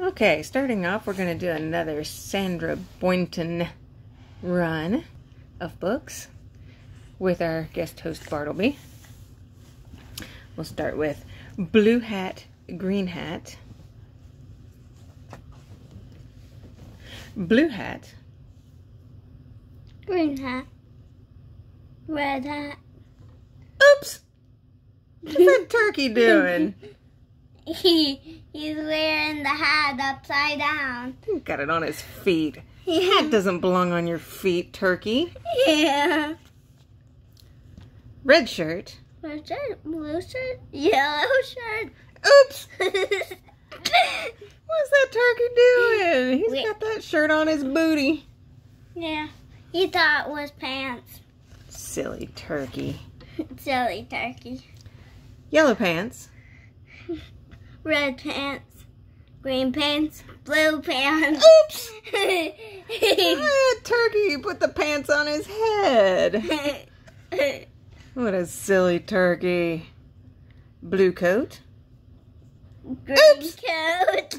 Okay, starting off, we're going to do another Sandra Boynton run of books with our guest host Bartleby. We'll start with Blue Hat, Green Hat. Blue Hat. Green hat. Red hat. Oops! What's that turkey doing? He he's wearing the hat upside down. He's got it on his feet. He hat doesn't belong on your feet, turkey. Yeah. Red shirt. Red shirt, blue shirt, yellow shirt. Oops! What's that turkey doing? He's Wait. got that shirt on his booty. yeah. He thought it was pants. Silly turkey. Silly turkey. Yellow pants. Red pants. Green pants. Blue pants. Oops! Ah, turkey put the pants on his head. What a silly turkey. Blue coat. Green Oops. coat.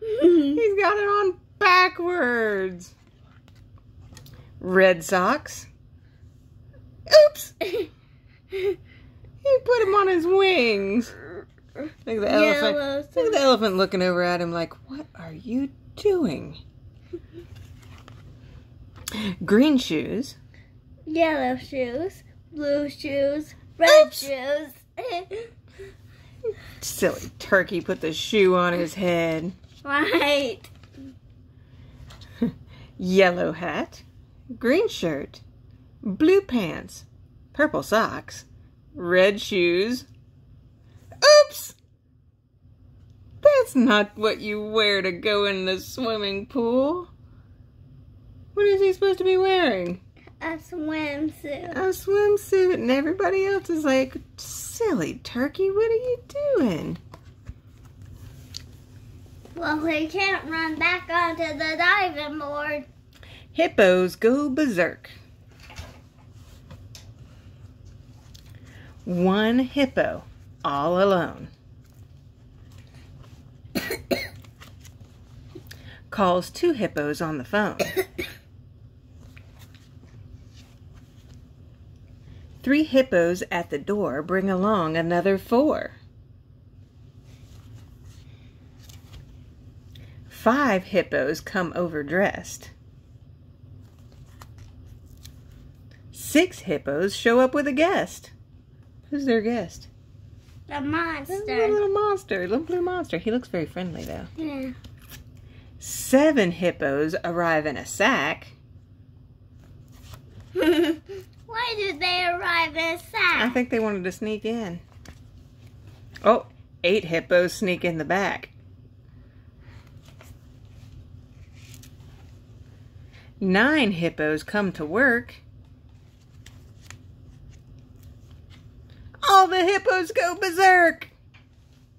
He's got it on backwards. Red socks. Oops! He put him on his wings. Look at the elephant. Look at the elephant looking over at him like, what are you doing? Green shoes. Yellow shoes. Blue shoes. Red Oops. shoes. Silly turkey put the shoe on his head. Right. Yellow hat. Green shirt. Blue pants. Purple socks. Red shoes. Oops! That's not what you wear to go in the swimming pool. What is he supposed to be wearing? A swimsuit. A swimsuit, and everybody else is like, silly turkey, what are you doing? Well, he can't run back onto the diving board. Hippos go berserk. One hippo, all alone, calls two hippos on the phone. Three hippos at the door bring along another four. Five hippos come overdressed. Six hippos show up with a guest. Who's their guest? The monster. little monster, little blue monster. He looks very friendly though. Yeah. Seven hippos arrive in a sack. Why did they arrive in a I sack? I think they wanted to sneak in. Oh, eight hippos sneak in the back. Nine hippos come to work. All the hippos go berserk.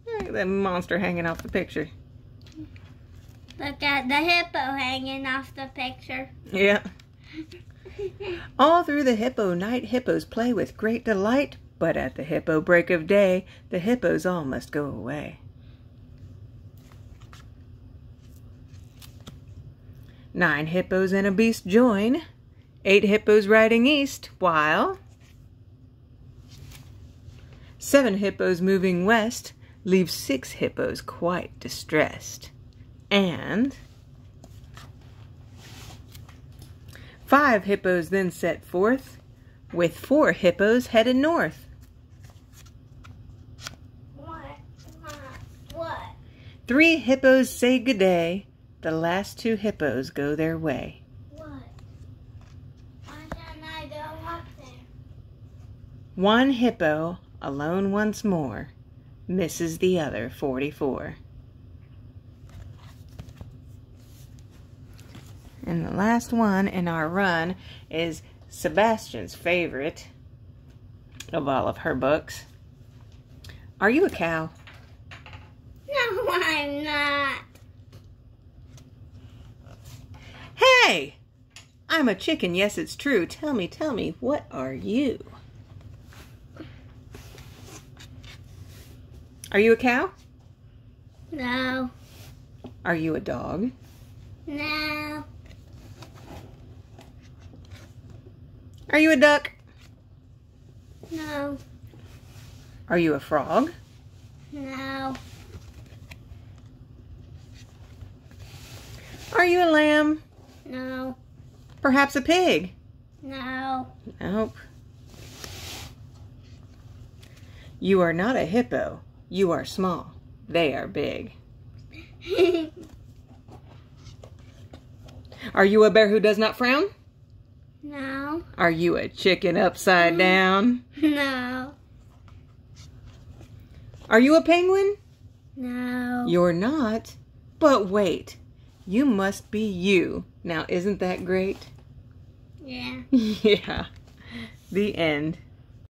Look at that monster hanging off the picture. Look at the hippo hanging off the picture. Yeah. All through the hippo night, hippos play with great delight, but at the hippo break of day, the hippos all must go away. Nine hippos and a beast join, eight hippos riding east, while seven hippos moving west leave six hippos quite distressed. And Five hippos then set forth, with four hippos headed north. What? What? Three hippos say good day. The last two hippos go their way. What? Why can't I go up there? One hippo, alone once more, misses the other 44. And the last one in our run is Sebastian's favorite of all of her books. Are you a cow? No, I'm not. Hey! I'm a chicken, yes, it's true. Tell me, tell me, what are you? Are you a cow? No. Are you a dog? No. Are you a duck? No. Are you a frog? No. Are you a lamb? No. Perhaps a pig? No. Nope. You are not a hippo. You are small. They are big. Are you a bear who does not frown? No. Are you a chicken upside down? No. Are you a penguin? No. You're not. But wait, you must be you. Now, isn't that great? Yeah. yeah. The end.